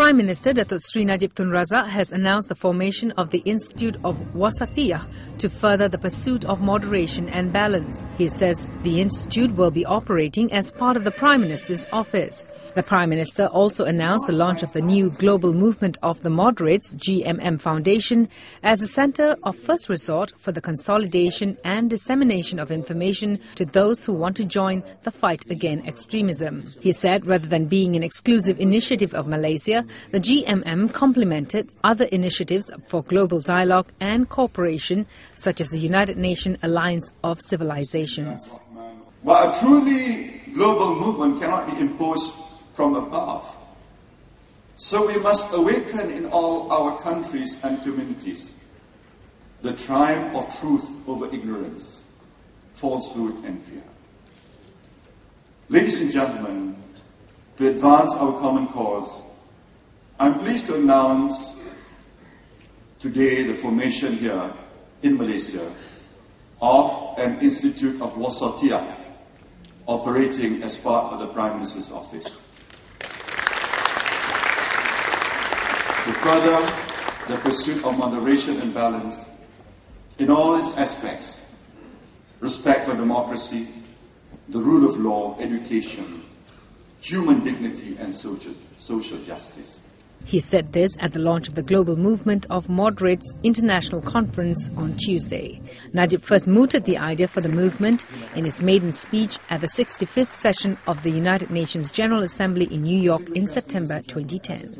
Prime Minister Datuk Sri Najib Tun Razak has announced the formation of the Institute of Wasatiyyah to further the pursuit of moderation and balance. He says the institute will be operating as part of the Prime Minister's office. The Prime Minister also announced the launch of the new Global Movement of the Moderates GMM Foundation as a center of first resort for the consolidation and dissemination of information to those who want to join the fight against extremism. He said rather than being an exclusive initiative of Malaysia, the GMM complemented other initiatives for global dialogue and cooperation such as the United Nations Alliance of Civilizations. But a truly global movement cannot be imposed from above. So we must awaken in all our countries and communities the triumph of truth over ignorance, falsehood, and fear. Ladies and gentlemen, to advance our common cause, I'm pleased to announce today the formation here in Malaysia of an Institute of Wasatiyyah operating as part of the Prime Minister's office. To further the pursuit of moderation and balance in all its aspects respect for democracy, the rule of law, education, human dignity, and social, social justice. He said this at the launch of the Global Movement of Moderates International Conference on Tuesday. Najib first mooted the idea for the movement in his maiden speech at the 65th session of the United Nations General Assembly in New York in September 2010.